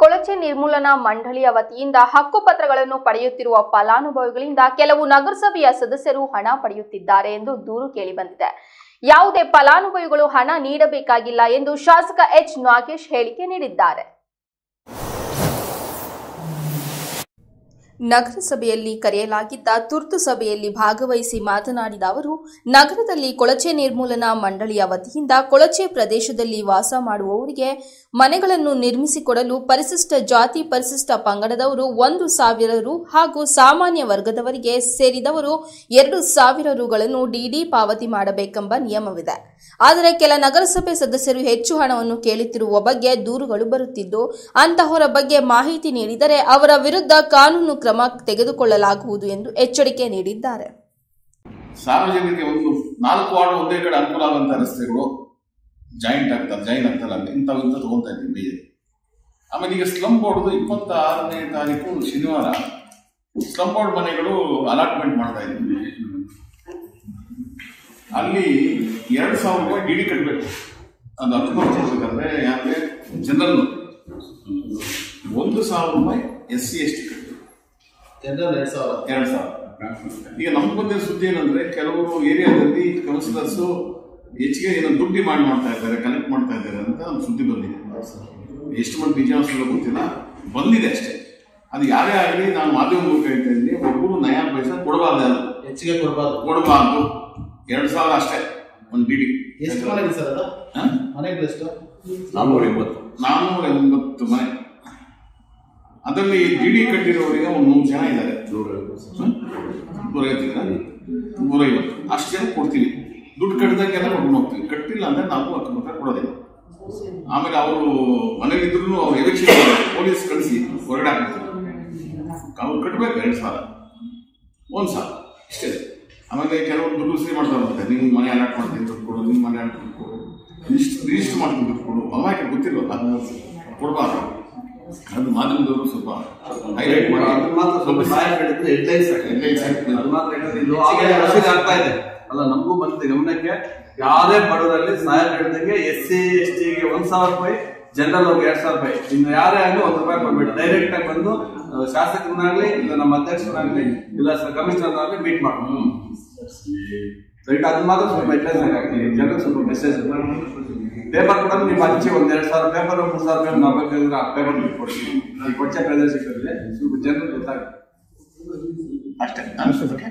ಕೊಳಚೆ ನಿರ್ಮೂಲನಾ ಮಂಡಳಿಯ ವತಿಯಿಂದ ಹಕ್ಕುಪತ್ರಗಳನ್ನು ಪಡೆಯುತ್ತಿರುವ ಫಲಾನುಭವಿಗಳಿಂದ ಕೆಲವು ನಗರಸಭೆಯ ಸದಸ್ಯರು ಹಣ ಪಡೆಯುತ್ತಿದ್ದಾರೆ ಎಂದು ದೂರು ಕೇಳಿಬಂದಿದೆ. ಯಾವುದೇ ಫಲಾನುಭವಿಗಳು ಹಣ ನೀಡಬೇಕಾಗಿಲ್ಲ ಎಂದು ಶಾಸಕ ಎಚ್ ನಾಗೇಶ್ ಹೇಳಿಕೆ ನೀಡಿದ್ದಾರೆ. ನಗರಸಭೆಯಲ್ಲಿ ಕರೆಯಲಾಗಿದ್ದ ತುರ್ತು ಸಭೆಯಲ್ಲಿ ಭಾಗವಹಿಸಿ ಮಾತನಾಡಿದ ಅವರು, ನಗರದಲ್ಲಿ ಕೊಳಚೆ ನಿರ್ಮೂಲನಾ ಮಂಡಳಿಯ ವತಿಯಿಂದ ಕೊಳಚೆ ಪ್ರದೇಶದಲ್ಲಿ ವಾಸ ಮಾಡುವವರಿಗೆ ಮನೆಗಳನ್ನು ನಿರ್ಮಿಸಿಕೊಡಲು ಪರಿಶಿಷ್ಟ ಜಾತಿ, ಪರಿಶಿಷ್ಟ ಪಂಗಡದವರು ಒಂದು ಸಾವಿರ ರು ಹಾಗೂ ಸಾಮಾನ್ಯ ವರ್ಗದವರಿಗೆ ಸೇರಿದವರು ಎರಡು ಸಾವಿರ ರುಗಳನ್ನು ಡಿಡಿ ಪಾವತಿ ಮಾಡಬೇಕೆಂಬ ನಿಯಮವಿದೆ. ಆದರೆ ಕೆಲ ನಗರಸಭೆ ಸದಸ್ಯರು ಹೆಚ್ಚು ಹಣವನ್ನು ಕೇಳುತ್ತಿರುವ ಬಗ್ಗೆ ದೂರುಗಳು ಬರುತ್ತಿದ್ದು, ಅಂತಹವರ ಬಗ್ಗೆ ಮಾಹಿತಿ ನೀಡಿದರೆ ಅವರ ವಿರುದ್ಧ ಕಾನೂನು ಕ್ರಮ ತೆಗೆದುಕೊಳ್ಳಲಾಗುವುದು ಎಂದು ಎಚ್ಚರಿಕೆ ನೀಡಿದ್ದಾರೆ. ಸಾರ್ವಜನಿಕರಿಗೆ ಒಂದು ನಾಲ್ಕು ವಾರ್ಡ್ ಒಂದೇ ಕಡೆ ಅನುಕೂಲ ಆಗುವಂತ ರಸ್ತೆಗಳು ಜಾಯಿಂಟ್ ಆಗ್ತಾರೆ ಜಾಯಿನ್ ಆಗ್ತಾರಲ್ಲ ಇಂಥವು ಇಂಥ ತಗೊಂತಾ ಆಮೇಲೆ ಈಗ ಸ್ಲಮ್ ಬೋರ್ಡ್ದು ಇಪ್ಪತ್ತಾರನೇ ತಾರೀಕು ಶನಿವಾರ ಸ್ಲಮ್ ಬೋರ್ಡ್ ಮನೆಗಳು ಅಲಾಟ್ಮೆಂಟ್ ಮಾಡ್ತಾ ಇದ್ದೀವಿ ಅಲ್ಲಿ ಎರಡು ಸಾವಿರ ರೂಪಾಯಿ ಡಿ ಕಟ್ಟಬೇಕು ಅದು ಅನುಕೂಲ ಕೊಡ್ಬೇಕಂದ್ರೆ ಯಾಕೆ? ಜನರಲ್ ಒಂದು ಸಾವಿರ ರೂಪಾಯಿ ಎಸ್ ಸಿ ಎಸ್ ಟಿ ಕಟ್ಟಬೇಕು ಜನರಲ್ ಎರಡ್ ಸಾವಿರ. ಎರಡು ಸಾವಿರ. ಈಗ ನಮ್ಗೆ ಬಂದಿರೋ ಸುದ್ದಿ ಏನಂದ್ರೆ ಕೆಲವರು ಏರಿಯಾದಲ್ಲಿ ಕೌನ್ಸಿಲರ್ಸ್ ಹೆಚ್ಚಿಗೆ ಏನೋ ದುಡ್ಡು ಮಾಡಿ ಮಾಡ್ತಾ ಇದ್ದಾರೆ ಕಲೆಕ್ಟ್ ಮಾಡ್ತಾ ಇದ್ದಾರೆ ಅಂತ ಒಂದು ಸುದ್ದಿ ಬಂದಿದೆ. ಎಷ್ಟು ಮಂದಿ ನಿಜಾಂಶ ಗೊತ್ತಿಲ್ಲ. ಬಂದಿದೆ ಅಷ್ಟೇ. ಅದು ಯಾರೇ ಆಗಲಿ ನಾನು ಮಾಧ್ಯಮ ಮೂಲಕ ಹೇಳ್ತಾ ಇದ್ದೀನಿ ಒಬ್ಬರು ನಯಾ ಪೈಸ ಕೊಡಬಾರ್ದು ಅದು ಹೆಚ್ಚಿಗೆ ಕೊಡಬಾರ್ದು. ಕೊಡಬಾರ್ದು. ಎರಡು ಸಾವಿರ ಅಷ್ಟೇ ಒಂದು ಡಿಡಿ ಎಷ್ಟು ಮನೆಗೆ ಸರ್ ಅದು? ಮನೆಗಳು ಎಷ್ಟು? ನಾನ್ನೂರ ಎಂಬತ್ತು. ನಾನ್ನೂರ ಎಂಬತ್ತು ಮನೆ. ಅದರಲ್ಲಿ ಡಿಡಿ ಕಟ್ಟಿರೋರಿಗೆ ಒಂದು ನೂರು ಜನ ಇದ್ದಾರೆ. ನೂರೈವತ್ತು ಅಷ್ಟು ಜನ ಕೊಡ್ತೀವಿ ದುಡ್ಡು ಕಟ್ಟಿದಂಗೆಲ್ಲ ಕೊಡ್ಕೊಂಡು ಹೋಗ್ತೀವಿ ಕಟ್ಟಿಲ್ಲ ಅಂದ್ರೆ ನಾವು ಹಕ್ಕುಪತ್ರ ಕೊಡೋದಿಲ್ಲ. ಆಮೇಲೆ ಅವರು ಮನೇಲಿದ್ರು ಅವ್ರು ಎಲೆಕ್ಷನ್ ಪೊಲೀಸ್ ಕಳಿಸಿ ಹೊರಗಡೆ ಹಾಕ್ತಾರೆ ಅವ್ರು ಕಟ್ಟಬೇಕು ಎರಡು ಸಾವಿರ ಒಂದು ಸಾವಿರ ಇಷ್ಟೇ. ಆಮೇಲೆ ಕೆಲವರು ದುಡ್ಡು ಸರಿ ಮಾಡ್ತಾ ಬರ್ತಾರೆ ನಿಮ್ಮ ಮನೆ ಅಲಾಟ್ ಮಾಡ್ತೀನಿ, ದುಡ್ಡು ಕೊಡು ನಿಮ್ಮ ಮನೆ ಅಲಾಟ್ ದುಡ್ಡು ಕೊಡು. ರಿಜಿಸ್ಟರ್ ರಿಜಿಸ್ಟರ್ ಮಾಡ್ತೀನಿ ದುಡ್ಡು ಕೊಡು. ಅವಾಗ ಗೊತ್ತಿಲ್ವಲ್ಲ? ಕೊಡಬಾರ್ದು. ಅದು ಮಾಧ್ಯಮದವರು ಸ್ವಲ್ಪ ಹೈಲೈಟ್ ಮಾಡಿ. ಸ್ವಲ್ಪ ಸಹಾಯ ಹೇಳಿದ್ರೆ ಹೆಡ್ಲೈನ್ಸ್ Headlines ಹಾಕಿ. ಅದು ಮಾತ್ರ ಹೇಳಿದ್ರೆ ಇದು ಆಗ್ತಾ ಇದೆ. ಅಲ್ಲ ನಮಗೂ ಬಂದಿದೆ ಗಮನಕ್ಕೆ ಯಾವುದೇ ಬಡವರಲ್ಲಿ ಸಹಾಯ ಹೇಳಿದಂಗೆ ಎಸ್ ಸಿ ಎಸ್ ಟಿಗೆ ಒಂದ್ ಸಾವಿರ ರೂಪಾಯಿ ಜನರಲ್ ಅವ್ರಿಗೆ ಎರಡ್ ಸಾವಿರ ರೂಪಾಯಿ. ಇನ್ನು ಯಾರೇ ಆಗಲಿ ಒಂದ್ ರೂಪಾಯಿ ಕೊಡ್ಬೇಡಿ. ಡೈರೆಕ್ಟ್ ಆಗಿ ಬಂದು ಶಾಸಕರನ್ನಾಗ್ಲಿ ಇಲ್ಲ ನಮ್ಮ ಅಧ್ಯಕ್ಷರಾಗ್ಲಿ ಇಲ್ಲ ಕಮಿಷನರ್ ಆಗಲಿ ಮೀಟ್ ಮಾಡೋಣ. ರೈಟ್ ಅದು ಮಾತ್ರ ಸ್ವಲ್ಪ ಹೆಡ್ಲೈನ್ಸ್ ಹಾಕಿ ಜನರಲ್ ಸ್ವಲ್ಪ ಮೆಸೇಜ್ ಪೇಪರ್ ಕೂಡ ನೀವು ಹಂಚಿ ಒಂದ್ ಎರಡ್ ಸಾವಿರ ಪೇಪರ್, ಮೂರ್ ಸಾವಿರ ಪೇಪರ್ ನಾವು ಆ ಪೇಪರ್ ಕೊಡ್ತೀವಿ. ಈ ಕೊಚ್ಚೆ ಪ್ರದೇಶಕ್ಕೆ ಸ್ವಲ್ಪ ಜನರು ಗೊತ್ತಾಗುತ್ತೆ ಅಷ್ಟೇ. ಅನಿಸ್ತದೆ